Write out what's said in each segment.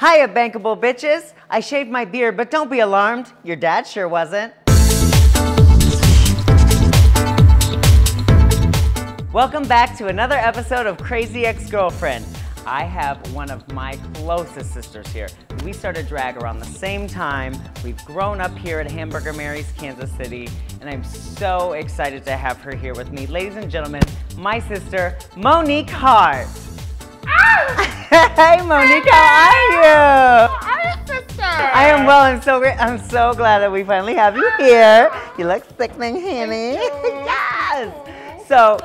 Hiya, bankable bitches. I shaved my beard, but don't be alarmed. Your dad sure wasn't. Welcome back to another episode of Crazy Ex-Girlfriend. I have one of my closest sisters here. We started drag around the same time. We've grown up here at Hamburger Mary's, Kansas City, and I'm so excited to have her here with me. Ladies and gentlemen, my sister, Monique Heart. Hey, Monique, how are you? How are you, sister? I am well. I'm so great. I'm so glad that we finally have you here. You look sickening, honey. yes. So,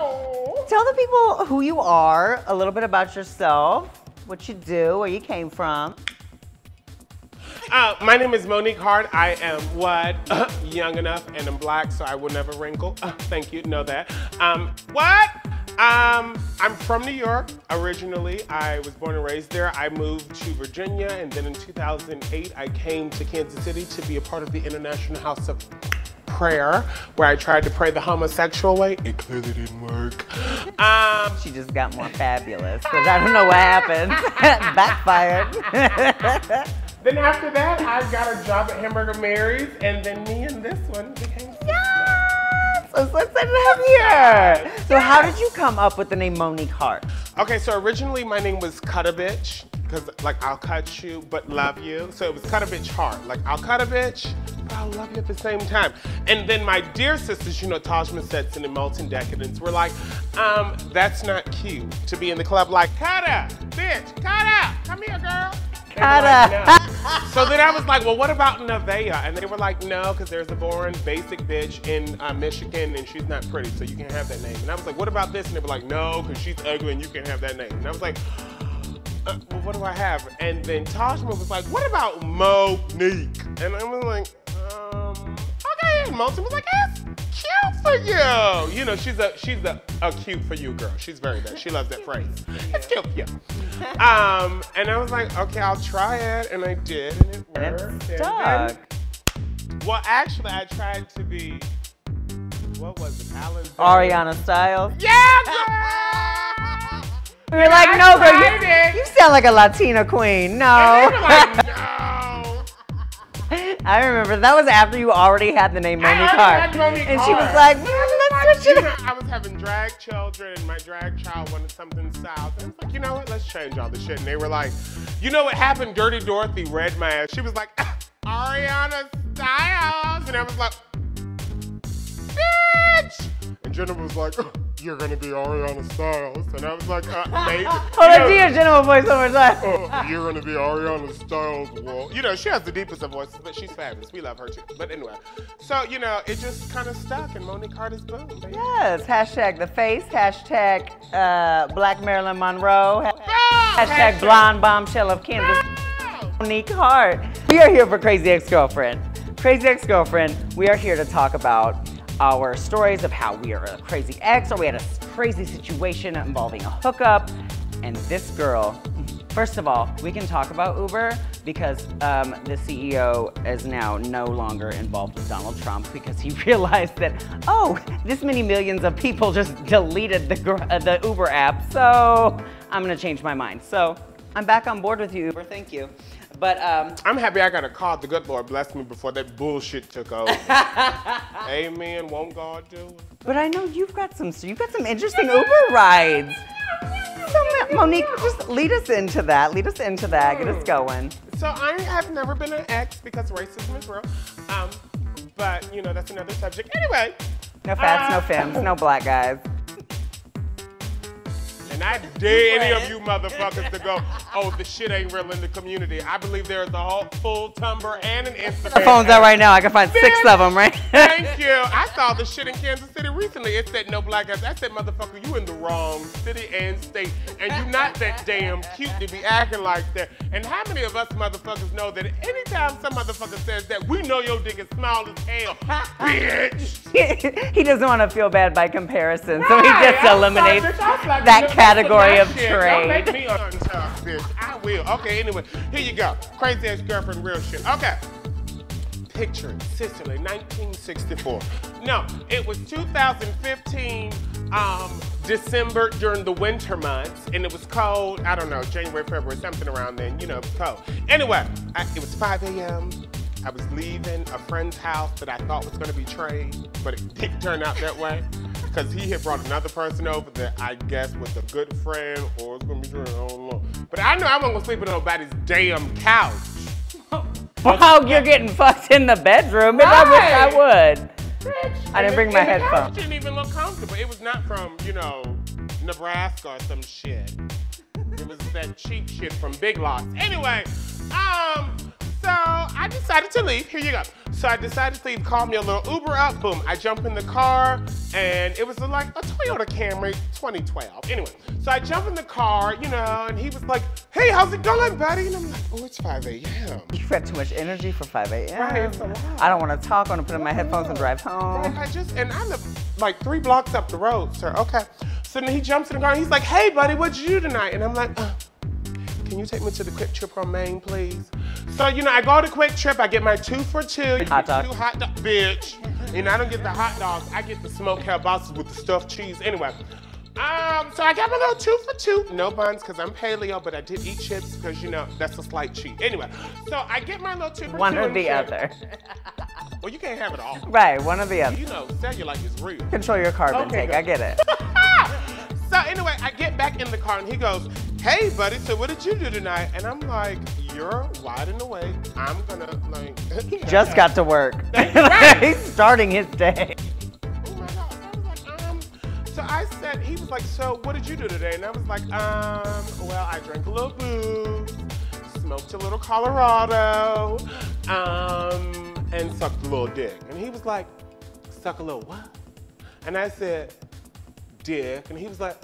tell the people who you are, a little bit about yourself, what you do, where you came from. Uh, my name is Monique Heart. I am what? young enough and I'm black, so I will never wrinkle. Uh, thank you, know that. Um, what? Um, I'm from New York originally. I was born and raised there. I moved to Virginia, and then in 2008, I came to Kansas City to be a part of the International House of Prayer, where I tried to pray the homosexual way. It clearly didn't work. Um, She just got more fabulous because I don't know what happened. Backfired. then after that, I got a job at Hamburger Mary's, and then me and this one excited to have you here. So, how did you come up with the name Monique Heart? Okay, so originally my name was Cut a Bitch, because like I'll cut you but love you. So it was Cut a Bitch Heart. Like I'll cut a bitch, but I'll love you at the same time. And then my dear sisters, you know, Tajma Setson and Molten Decadence were like, um, that's not cute to be in the club like, cut her, bitch, cut her, come here, girl. Like, so then I was like, well, what about Nevaeh? And they were like, no, because there's a boring, basic bitch in uh, Michigan and she's not pretty, so you can't have that name. And I was like, what about this? And they were like, no, because she's ugly and you can't have that name. And I was like, uh, well, what do I have? And then Tajma was like, what about Monique? And I was like, um, okay. And Molten was like, cute for you. You know, she's a she's a, a cute for you girl. She's very good. She loves that phrase. It's cute for you. Um, and I was like, okay, I'll try it, and I did, and it And worked. it And stuck. then- well, actually, I tried to be. What was it? Alan. Ariana Styles. Yeah, girl. We were like, I no, girl, you, it. you sound like a Latina queen. No. I remember that was after you already had the name I Monique already Heart. and she was like, let's You switch know, it. I was having drag children, my drag child wanted something south. And I was like, you know what? Let's change all the shit. And they were like, you know what happened? Dirty Dorothy read my ass. She was like, Ariana Styles. And I was like, bitch. And Jenna was like, you're gonna be Ariana Styles. And I was like, uh, maybe. Hold on, do your general voice one more time. Oh, you're gonna be Ariana Styles, well, you know, she has the deepest of voices, but she's fabulous. We love her too. But anyway, so you know, it just kind of stuck, and Monique Heart is boom. baby. Yes, hashtag the face, hashtag uh, Black Marilyn Monroe, ha- hashtag blonde bombshell of Kansas, Monique Heart. We are here for Crazy Ex-Girlfriend. Crazy Ex-Girlfriend, we are here to talk about our stories of how we are a crazy ex or we had a crazy situation involving a hookup. And this girl, first of all, we can talk about Uber because um, the CEO is now no longer involved with Donald Trump because he realized that, oh, this many millions of people just deleted the, uh, the Uber app. So I'm gonna change my mind. So I'm back on board with you, Uber. Thank you. But um, I'm happy I got a call. The good Lord blessed me before that bullshit took over. Amen. Won't God do it? But I know you've got some you've got some interesting Uber rides. So Monique, just lead us into that. Lead us into that. Get us going. So I have never been an ex because racism is real. Um, but you know that's another subject. Anyway. No fats, no uh, femmes, no black guys. And I dare any of you motherfuckers to go, oh, the shit ain't real in the community. I believe there is a whole full Tumblr and an Instagram. The phone's out right now. I can find six of them, right? Thank you. I saw the shit in Kansas City recently. It said no black guys. I said, motherfucker, you in the wrong city and state. And you not that damn cute to be acting like that. And how many of us motherfuckers know that anytime some motherfucker says that, we know your dick is small as hell, bitch. he doesn't want to feel bad by comparison, so he just eliminates sorry, bitch. I was like, that look, category of my. Don't make me untough, bitch. I will. Okay, anyway, here you go. Crazy ex girlfriend, real shit. Okay. picture Sicily, 1964. No, it was 2015, um, December during the winter months, and it was cold. I don't know, January, February, something around then. You know, it was cold. Anyway, I, it was 5 a.m. I was leaving a friend's house that I thought was going to be Trey, but it didn't turn out that way because he had brought another person over that I guess was a good friend or it's going to be Trey. I don't know. But I knew I wasn't going to sleep on nobody's damn couch. Wow, you're getting fucked in the bedroom. Bitch, I wish I would. I didn't bring my And the couch headphones. didn't even look comfortable. It was not from, you know, Nebraska or some shit. It was that cheap shit from Big Lots. Anyway, um, so I decided to leave. Here you go. So I decided to leave. Called me a little Uber up. Boom. I jump in the car, and it was like a Toyota Camry 2012. Anyway, so I jump in the car, you know, and he was like, "Hey, how's it going, buddy?" And I'm like, "Oh, it's 5 a.m." You've got too much energy for 5 a.m. Right, it's a lot. I don't want to talk. I want to put in my headphones and drive Right, home. I just and I live like three blocks up the road, sir. Okay. So then he jumps in the car and he's like, "Hey, buddy, what'd you do tonight?" And I'm like, uh, "Can you take me to the QuikTrip on Main, please?" So you know, I go to QuikTrip. I get my two for two. Hot dog. Two hot dog, bitch. And I don't get the hot dogs. I get the smoked kielbasa with the stuffed cheese. Anyway. Um, so I got my little two for two, no buns, because I'm paleo, but I did eat chips because you know that's a slight cheat. Anyway, so I get my little two for One two. or the other. Well, you can't have it all. Right, one or the other. You know, cellulite is real. Control your carb Okay, intake. good. I get it. so anyway, I get back in the car and he goes, "Hey, buddy, so what did you do tonight?" And I'm like, "You're wide and awake. I'm gonna like." Just got to work. right. He's starting his day. Oh my god! I was like, um. So I said, he was like, "So what did you do today?" And I was like, "Um, well, I drank a little booze, smoked a little Colorado, um, and sucked a little dick." And he was like, "Suck a little what?" And I said, "Dick." And he was like,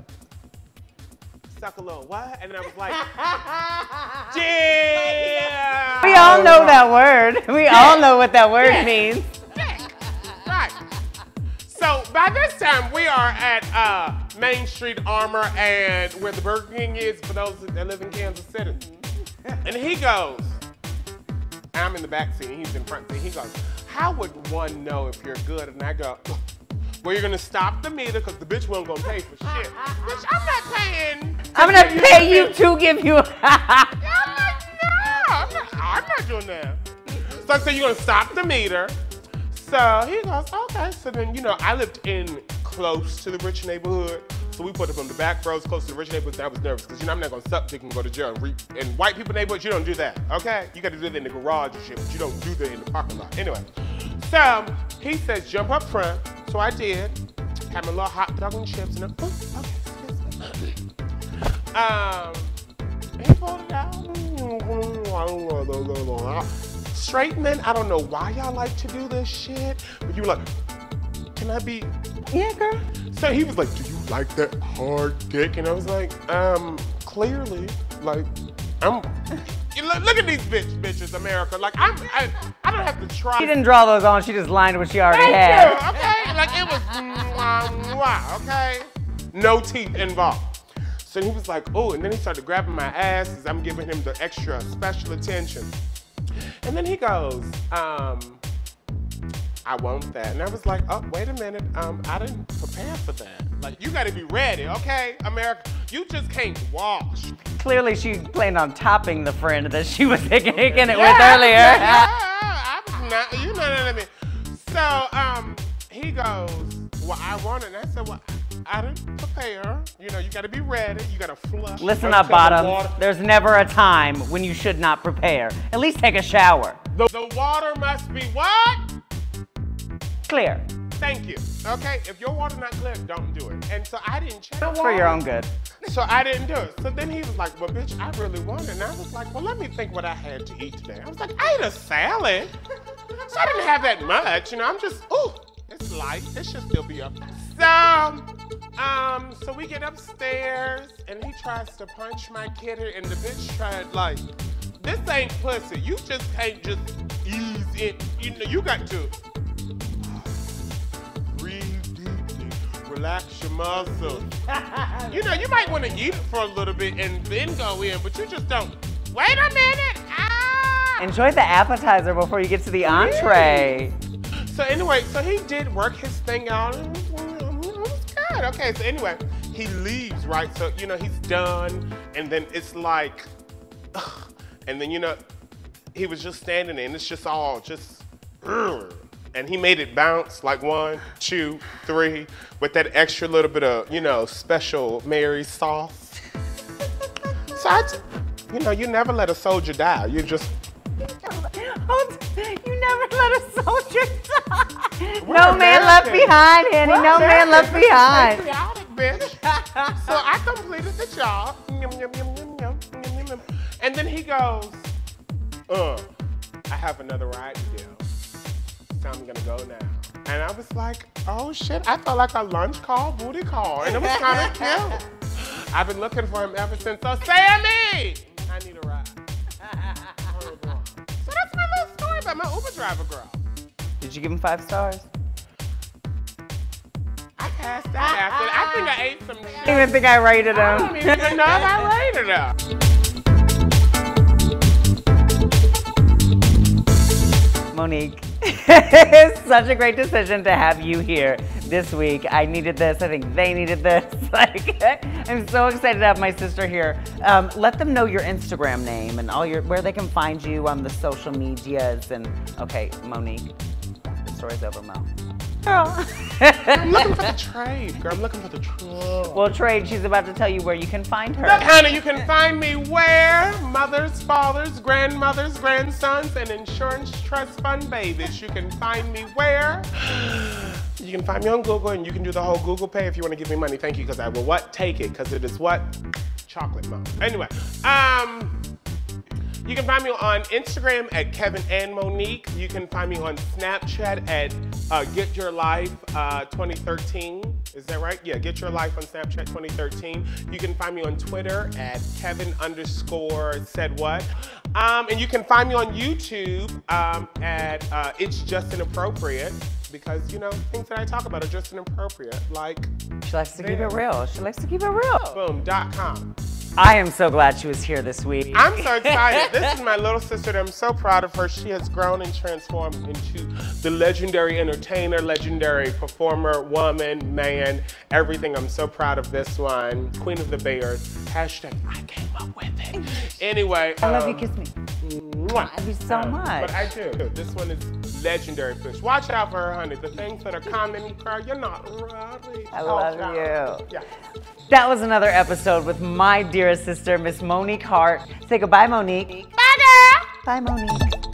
"Suck a little what?" And then I was like, "Dick." We all know that word. We all know what that word means. Right. So by this time, we are at uh, Main Street Armour and where the Burger King is for those that live in Kansas City. And he goes, I'm in the back seat, and he's in front seat. He goes, How would one know if you're good? And I go, Well, you're gonna stop the meter because the bitch wasn't gonna pay for shit. bitch, I'm not paying. I'm gonna give pay you to give you. I'm like, no, I'm not, I'm not doing that. So I said, you're gonna stop the meter. So he goes, okay. So then, you know, I lived in close to the rich neighborhood. So we put it from the back rows close to the rich neighborhood. I was nervous because, you know, I'm not gonna suck dick and go to jail. And re- in white people neighborhoods, you don't do that, okay? You gotta do that in the garage and shit, but you don't do that in the parking lot. Anyway, so he says, jump up front. So I did. Had my little hot dog and chips and I, oh, okay. Um, he pulled it out. Straight men, I don't know why y'all like to do this shit, but you were like, can I be? yeah, girl. So he was like, do you like that hard dick? And I was like, um, clearly, like, I'm. Look, look at these bitch bitches, America. Like I'm, I, I don't have to try. She didn't draw those on. She just lined what she already Thank had. you, okay? Like it was mwah, mwah, okay? No teeth involved. So he was like, oh, and then he started grabbing my ass as I'm giving him the extra special attention. And then he goes, um, I want that. And I was like, oh, wait a minute. Um, I didn't prepare for that. Like, you gotta be ready, okay, America? You just can't wash. Clearly, she planned on topping the friend that she was kicking it with earlier. yeah, I was not, you know what I mean. So um, he goes, well, I want it. And I said, well, I didn't prepare. You know, you got to be ready. You got to flush. Listen up, bottom. water- There's never a time when you should not prepare. At least take a shower. The, the water must be what? Clear. Thank you. Okay, if your water not clear, don't do it. And so I didn't check. It's for your own good. So I didn't do it. So then he was like, well, bitch, I really want it. And I was like, well, let me think what I had to eat today. I was like, I ate a salad. So I didn't have that much. You know, I'm just, ooh, it's light. It should still be up. So, um, so we get upstairs and he tries to punch my kid and the bitch tried like, this ain't pussy. You just can't just ease it. You know, you got to relax your muscles. You know, you might want to eat it for a little bit and then go in, but you just don't. Wait a minute! Ah! Enjoy the appetizer before you get to the entree. So anyway, so he did work his thing out. It was, good. Okay, so anyway, he leaves, right? So, you know, he's done. And then it's like, and then, you know, he was just standing there and it's just all just, and he made it bounce like one, two, three, with that extra little bit of, you know, special Mary sauce. So I, you know, you never let a soldier die. You just, you never let a soldier die. We're No man left American. behind, Henny. No man left behind. Patriotic, bitch. so I completed the job. And then he goes, uh, I have another ride to do. I'm gonna go now. And I was like, oh shit, I felt like a lunch call, booty call. And it was kind of cute. I've been looking for him ever since. So Sammy, I need a ride. So that's my little story about my Uber driver girl. Did you give him five stars? I passed out that. I think I ate some I shit. don't even think I rated I don't him. even know I rated her. Monique, it's such a great decision to have you here this week. I needed this. I think they needed this. Like, I'm so excited to have my sister here. Um, let them know your Instagram name and all your where they can find you on the social medias. And okay, Monique, the story's over, Mo. Girl. I'm looking for the trade, girl. I'm looking for the trade. well, Trade, she's about to tell you where you can find her. Look, honey, you can find me where mothers, fathers, grandmothers, grandsons, and insurance trust fund babies. You can find me where. You can find me on Google, and you can do the whole Google Pay if you want to give me money. Thank you, because I will what take it, because it is what chocolate mom. Anyway, um. You can find me on Instagram at Kevin and Monique. You can find me on Snapchat at uh, Get Your Life uh, 2013. Is that right? Yeah, Get Your Life on Snapchat 2013. You can find me on Twitter at Kevin underscore said what. Um, and you can find me on YouTube um, at uh, It's Just Inappropriate because, you know, things that I talk about are just inappropriate. Like, She likes to keep it real. She likes to keep it real. boom, dot com. I am so glad she was here this week. I'm so excited. this is my little sister. I'm so proud of her. She has grown and transformed into the legendary entertainer, legendary performer, woman, man, everything. I'm so proud of this one. Queen of the Bears. Hashtag I came up with it. Anyway. I love you. um, Kiss me. mwah. I love you so Um, much. But I do. This one is legendary fish. Watch out for her, honey. The things that are coming, girl, you're not right. I love you. Yeah. That was another episode with my dearest sister, Miss Monique Heart. Say goodbye, Monique. Bye, girl. Bye, Monique.